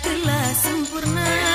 telah sempurna.